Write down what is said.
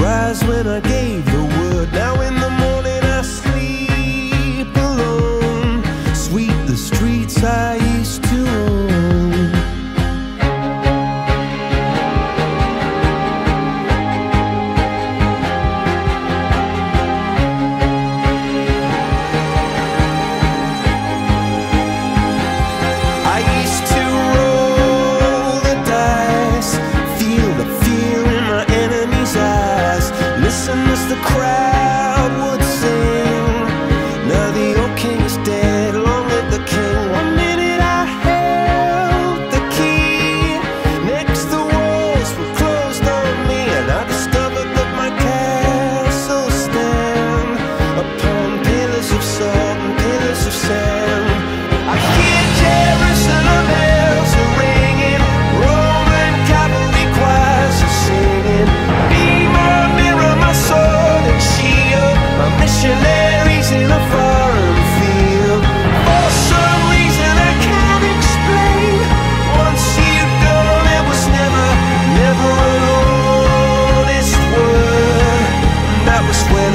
rise when I gave the word. Now in the crowd.